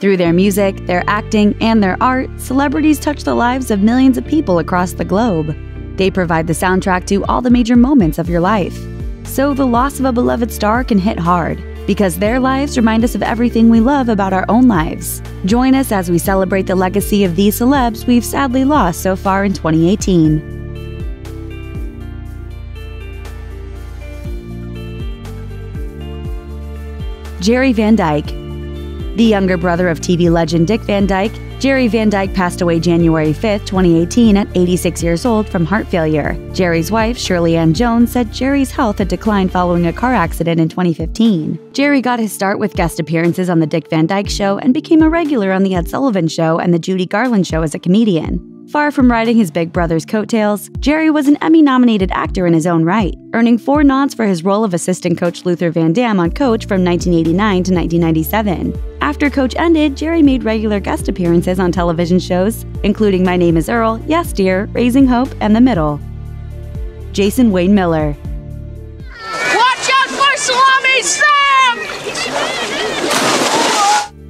Through their music, their acting, and their art, celebrities touch the lives of millions of people across the globe. They provide the soundtrack to all the major moments of your life. So the loss of a beloved star can hit hard, because their lives remind us of everything we love about our own lives. Join us as we celebrate the legacy of these celebs we've sadly lost so far in 2018. Jerry Van Dyke. The younger brother of TV legend Dick Van Dyke, Jerry Van Dyke passed away January 5, 2018, at 86 years old from heart failure. Jerry's wife, Shirley Ann Jones, said Jerry's health had declined following a car accident in 2015. Jerry got his start with guest appearances on The Dick Van Dyke Show and became a regular on The Ed Sullivan Show and The Judy Garland Show as a comedian. Far from riding his big brother's coattails, Jerry was an Emmy nominated actor in his own right, earning four nods for his role of assistant coach Luther Van Dam on Coach from 1989 to 1997. After Coach ended, Jerry made regular guest appearances on television shows, including My Name is Earl, Yes Dear, Raising Hope, and The Middle. Jason Wayne Miller.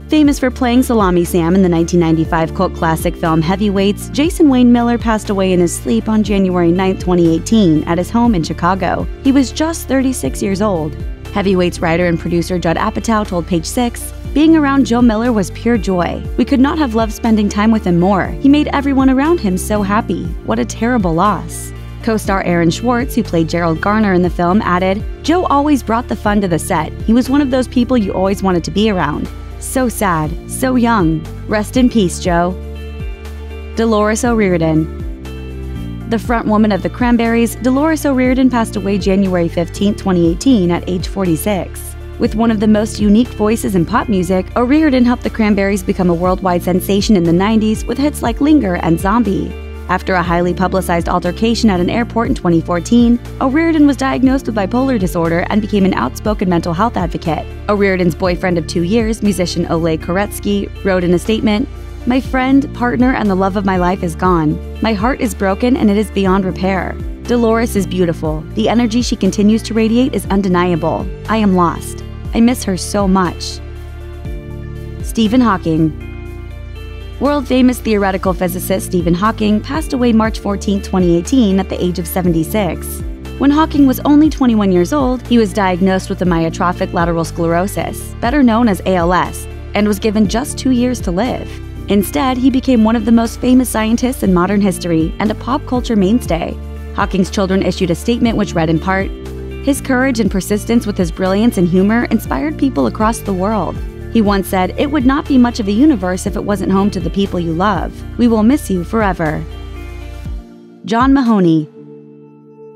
Famous for playing Salami Sam in the 1995 cult classic film Heavyweights, Jason Wayne Miller passed away in his sleep on January 9, 2018, at his home in Chicago. He was just 36 years old. Heavyweights writer and producer Judd Apatow told Page Six, being around Joe Miller was pure joy. We could not have loved spending time with him more. He made everyone around him so happy. What a terrible loss. Co star Aaron Schwartz, who played Gerald Garner in the film, added Joe always brought the fun to the set. He was one of those people you always wanted to be around. So sad, so young. Rest in peace, Joe. Dolores O'Riordan. The front woman of the Cranberries, Dolores O'Riordan passed away January 15, 2018, at age 46. With one of the most unique voices in pop music, O'Riordan helped the Cranberries become a worldwide sensation in the 90s with hits like Linger and Zombie. After a highly publicized altercation at an airport in 2014, O'Riordan was diagnosed with bipolar disorder and became an outspoken mental health advocate. O'Riordan's boyfriend of two years, musician Oleg Koretsky, wrote in a statement, My friend, partner, and the love of my life is gone. My heart is broken and it is beyond repair. Dolores is beautiful. The energy she continues to radiate is undeniable. I am lost. I miss her so much. Stephen Hawking, World famous theoretical physicist Stephen Hawking passed away March 14, 2018, at the age of 76. When Hawking was only 21 years old, he was diagnosed with amyotrophic lateral sclerosis, better known as ALS, and was given just two years to live. Instead, he became one of the most famous scientists in modern history and a pop culture mainstay. Hawking's children issued a statement which read in part His courage and persistence with his brilliance and humor inspired people across the world. He once said, It would not be much of a universe if it wasn't home to the people you love. We will miss you forever. John Mahoney.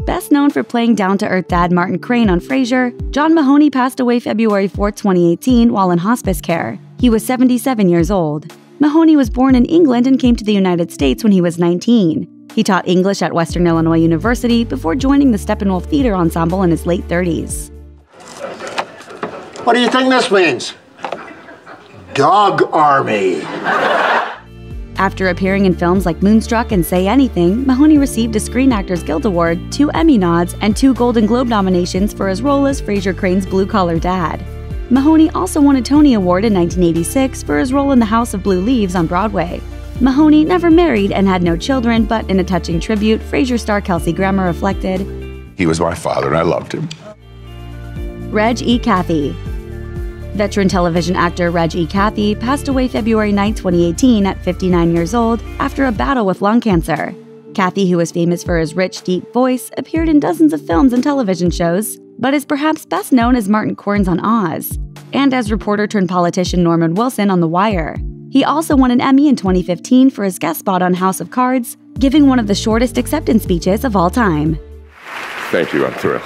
Best known for playing down to earth dad Martin Crane on Frasier, John Mahoney passed away February 4, 2018, while in hospice care. He was 77 years old. Mahoney was born in England and came to the United States when he was 19. He taught English at Western Illinois University before joining the Steppenwolf Theater Ensemble in his late 30s. What do you think this means? Dog Army. After appearing in films like Moonstruck and Say Anything, Mahoney received a Screen Actors Guild Award, two Emmy nods, and two Golden Globe nominations for his role as Frasier Crane's blue collar dad. Mahoney also won a Tony Award in 1986 for his role in The House of Blue Leaves on Broadway. Mahoney never married and had no children, but in a touching tribute, Frasier star Kelsey Grammer reflected, He was my father and I loved him. Reg E. Cathey, Veteran television actor Reg E. Cathey passed away February 9, 2018, at 59 years old after a battle with lung cancer. Cathey, who is famous for his rich, deep voice, appeared in dozens of films and television shows, but is perhaps best known as Martin Querns on Oz, and as reporter turned politician Norman Wilson on The Wire. He also won an Emmy in 2015 for his guest spot on House of Cards, giving one of the shortest acceptance speeches of all time. Thank you, I'm thrilled.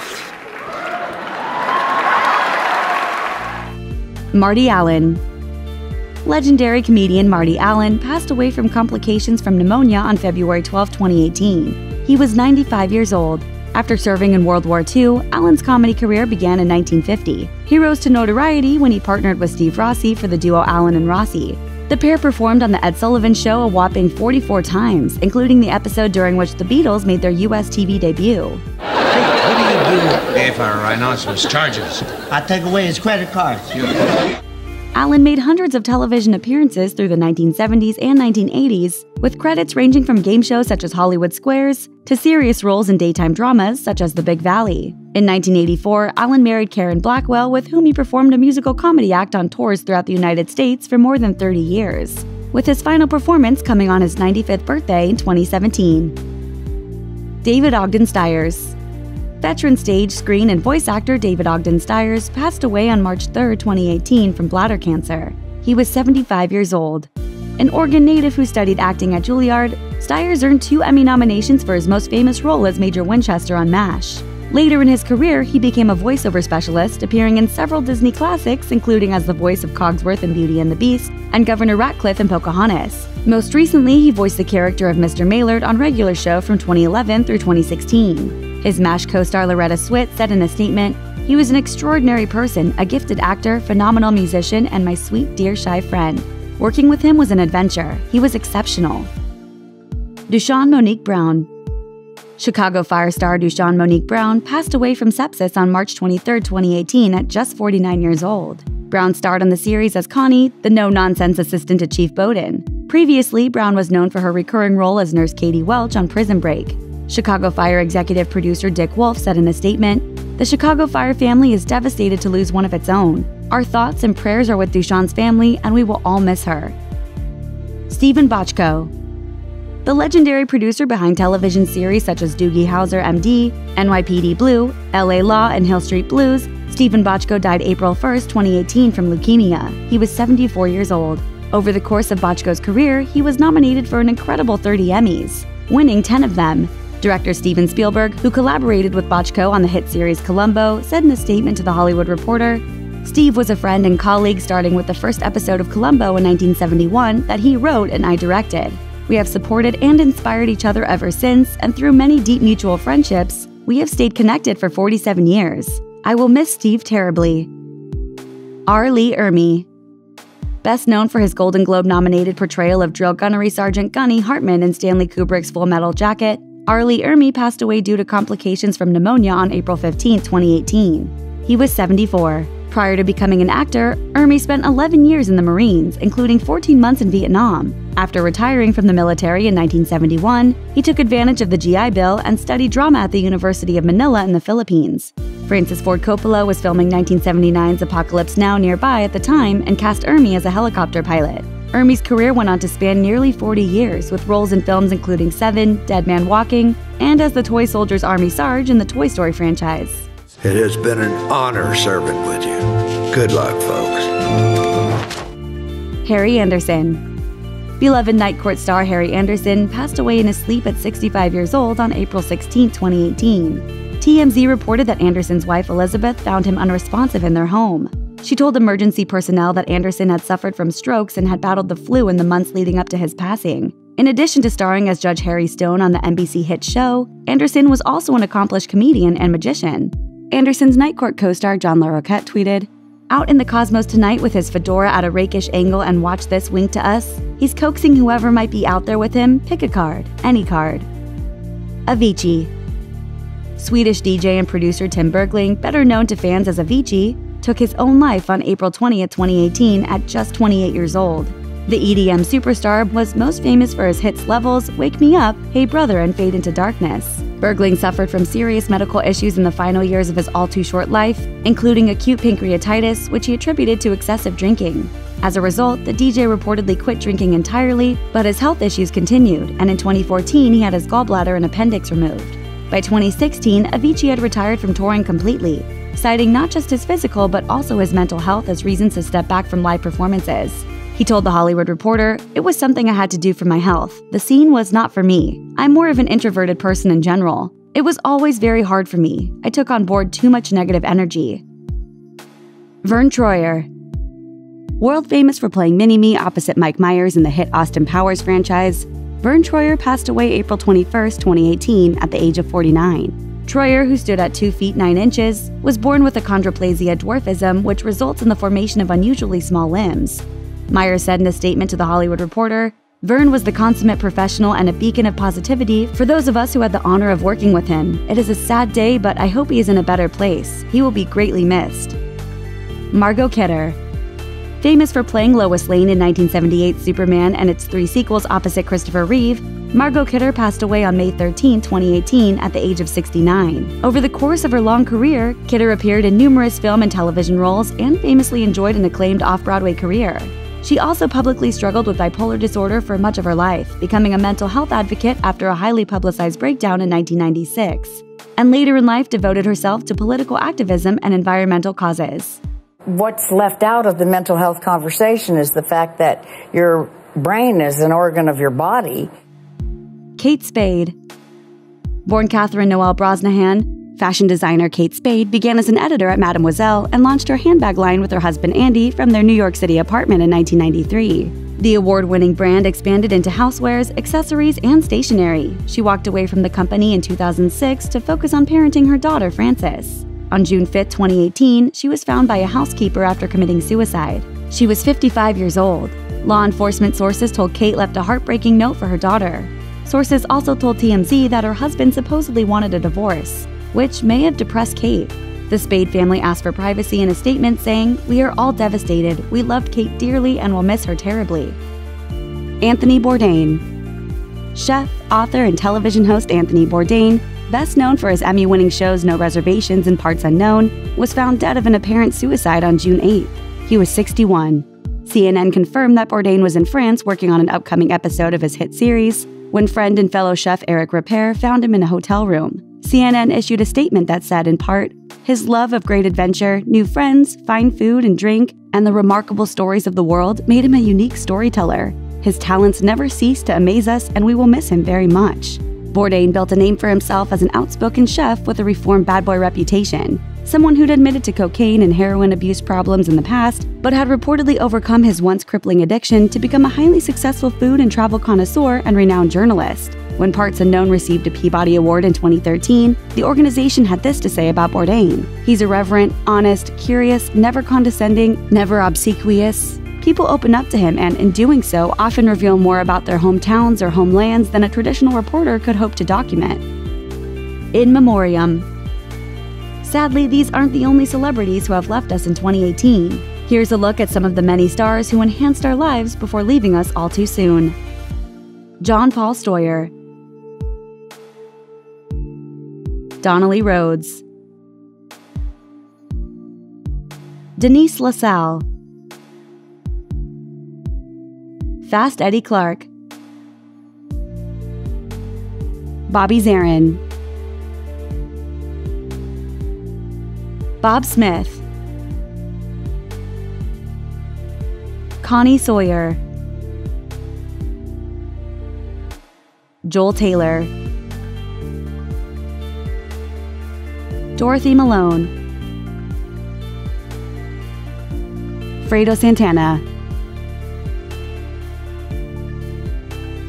Marty Allen. Legendary comedian Marty Allen passed away from complications from pneumonia on February 12, 2018. He was 95 years old. After serving in World War II, Allen's comedy career began in 1950. He rose to notoriety when he partnered with Steve Rossi for the duo Allen and Rossi. The pair performed on The Ed Sullivan Show a whopping 44 times, including the episode during which the Beatles made their US TV debut. What do you do a rhinoceros charges? I take away his credit cards. Allen made hundreds of television appearances through the 1970s and 1980s, with credits ranging from game shows such as Hollywood Squares to serious roles in daytime dramas such as The Big Valley. In 1984, Allen married Karen Blackwell, with whom he performed a musical comedy act on tours throughout the United States for more than 30 years, with his final performance coming on his 95th birthday in 2017. David Ogden Stiers Veteran stage, screen, and voice actor David Ogden Stiers passed away on March 3, 2018, from bladder cancer. He was 75 years old. An Oregon native who studied acting at Juilliard, Stiers earned two Emmy nominations for his most famous role as Major Winchester on MASH. Later in his career, he became a voiceover specialist, appearing in several Disney classics, including as the voice of Cogsworth in Beauty and the Beast and Governor Ratcliffe in Pocahontas. Most recently, he voiced the character of Mr. Maellard on Regular Show from 2011 through 2016. His MASH co star Loretta Swit said in a statement, He was an extraordinary person, a gifted actor, phenomenal musician, and my sweet, dear, shy friend. Working with him was an adventure. He was exceptional. DuShon Monique Brown. Chicago Fire star DuShon Monique Brown passed away from sepsis on March 23, 2018, at just 49 years old. Brown starred on the series as Connie, the no nonsense assistant to Chief Boden. Previously, Brown was known for her recurring role as Nurse Katie Welch on Prison Break. Chicago Fire executive producer Dick Wolf said in a statement The Chicago Fire family is devastated to lose one of its own. Our thoughts and prayers are with DuShon's family, and we will all miss her. Steven Bochco. The legendary producer behind television series such as Doogie Howser MD, NYPD Blue, LA Law, and Hill Street Blues, Steven Bochco died April 1, 2018, from leukemia. He was 74 years old. Over the course of Bochco's career, he was nominated for an incredible 30 Emmys, winning 10 of them, Director Steven Spielberg, who collaborated with Bochco on the hit series Columbo, said in a statement to The Hollywood Reporter Steve was a friend and colleague starting with the first episode of Columbo in 1971 that he wrote and I directed. We have supported and inspired each other ever since, and through many deep mutual friendships, we have stayed connected for 47 years. I will miss Steve terribly. R. Lee Ermey. Best known for his Golden Globe nominated portrayal of Drill Gunnery Sergeant Gunny Hartman in Stanley Kubrick's Full Metal Jacket, R. Lee Ermey passed away due to complications from pneumonia on April 15, 2018. He was 74. Prior to becoming an actor, Ermey spent 11 years in the Marines, including 14 months in Vietnam. After retiring from the military in 1971, he took advantage of the GI Bill and studied drama at the University of Manila in the Philippines. Francis Ford Coppola was filming 1979's Apocalypse Now nearby at the time and cast Ermey as a helicopter pilot. Ermey's career went on to span nearly 40 years, with roles in films including Seven, Dead Man Walking, and as the Toy Soldiers Army Sarge in the Toy Story franchise. It has been an honor serving with you. Good luck, folks. Harry Anderson. Beloved Night Court star Harry Anderson passed away in his sleep at 65 years old on April 16, 2018. TMZ reported that Anderson's wife Elizabeth found him unresponsive in their home. She told emergency personnel that Anderson had suffered from strokes and had battled the flu in the months leading up to his passing. In addition to starring as Judge Harry Stone on the NBC hit show, Anderson was also an accomplished comedian and magician. Anderson's Night Court co star John Larroquette tweeted, Out in the cosmos tonight with his fedora at a rakish angle and watch this wink to us, he's coaxing whoever might be out there with him, pick a card, any card. Avicii. Swedish DJ and producer Tim Bergling, better known to fans as Avicii, took his own life on April 20, 2018, at just 28 years old. The EDM superstar was most famous for his hits Levels, Wake Me Up, Hey Brother, and Fade into Darkness. Bergling suffered from serious medical issues in the final years of his all too short life, including acute pancreatitis, which he attributed to excessive drinking. As a result, the DJ reportedly quit drinking entirely, but his health issues continued, and in 2014 he had his gallbladder and appendix removed. By 2016, Avicii had retired from touring completely, citing not just his physical but also his mental health as reasons to step back from live performances. He told The Hollywood Reporter, It was something I had to do for my health. The scene was not for me. I'm more of an introverted person in general. It was always very hard for me. I took on board too much negative energy. Verne Troyer. World famous for playing Mini Me opposite Mike Myers in the hit Austin Powers franchise, Verne Troyer passed away April 21, 2018, at the age of 49. Troyer, who stood at 2 feet 9 inches, was born with achondroplasia dwarfism, which results in the formation of unusually small limbs. Myers said in a statement to The Hollywood Reporter Verne was the consummate professional and a beacon of positivity for those of us who had the honor of working with him. It is a sad day, but I hope he is in a better place. He will be greatly missed. Margot Kidder, Famous for playing Lois Lane in 1978's Superman and its three sequels opposite Christopher Reeve, Margot Kidder passed away on May 13, 2018, at the age of 69. Over the course of her long career, Kidder appeared in numerous film and television roles and famously enjoyed an acclaimed off Broadway career. She also publicly struggled with bipolar disorder for much of her life, becoming a mental health advocate after a highly publicized breakdown in 1996, and later in life devoted herself to political activism and environmental causes what's left out of the mental health conversation is the fact that your brain is an organ of your body. Kate Spade. Born Catherine Noel Brosnahan, fashion designer Kate Spade began as an editor at Mademoiselle and launched her handbag line with her husband Andy from their New York City apartment in 1993. The award winning brand expanded into housewares, accessories, and stationery. She walked away from the company in 2006 to focus on parenting her daughter, Frances. On June 5, 2018, she was found by a housekeeper after committing suicide. She was 55 years old. Law enforcement sources told Kate left a heartbreaking note for her daughter. Sources also told TMZ that her husband supposedly wanted a divorce, which may have depressed Kate. The Spade family asked for privacy in a statement saying, We are all devastated. We loved Kate dearly and will miss her terribly. Anthony Bourdain. Chef, author, and television host Anthony Bourdain best known for his Emmy winning shows No Reservations and Parts Unknown, was found dead of an apparent suicide on June 8. He was 61. CNN confirmed that Bourdain was in France working on an upcoming episode of his hit series when friend and fellow chef Eric Ripert found him in a hotel room. CNN issued a statement that said, in part, his love of great adventure, new friends, fine food and drink, and the remarkable stories of the world made him a unique storyteller. His talents never cease to amaze us, and we will miss him very much. Bourdain built a name for himself as an outspoken chef with a reformed bad boy reputation, someone who'd admitted to cocaine and heroin abuse problems in the past, but had reportedly overcome his once crippling addiction to become a highly successful food and travel connoisseur and renowned journalist. When Parts Unknown received a Peabody Award in 2013, the organization had this to say about Bourdain. He's irreverent, honest, curious, never condescending, never obsequious, people open up to him and, in doing so, often reveal more about their hometowns or homelands than a traditional reporter could hope to document. In Memoriam. Sadly, these aren't the only celebrities who have left us in 2018. Here's a look at some of the many stars who enhanced our lives before leaving us all too soon. Jon Paul Steuer, Donnelly Rhodes, Denise LaSalle, Fast Eddie Clarke, Bobby Zarin, Bob Smith, Connie Sawyer, Joel Taylor, Dorothy Malone, Fredo Santana.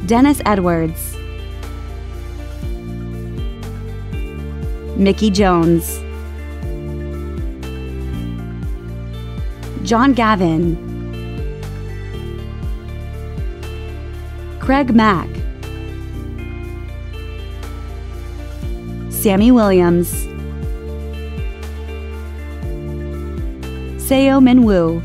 Dennis Edwards, Mickey Jones, John Gavin, Craig Mack, Sammy Williams, Seo Min Woo.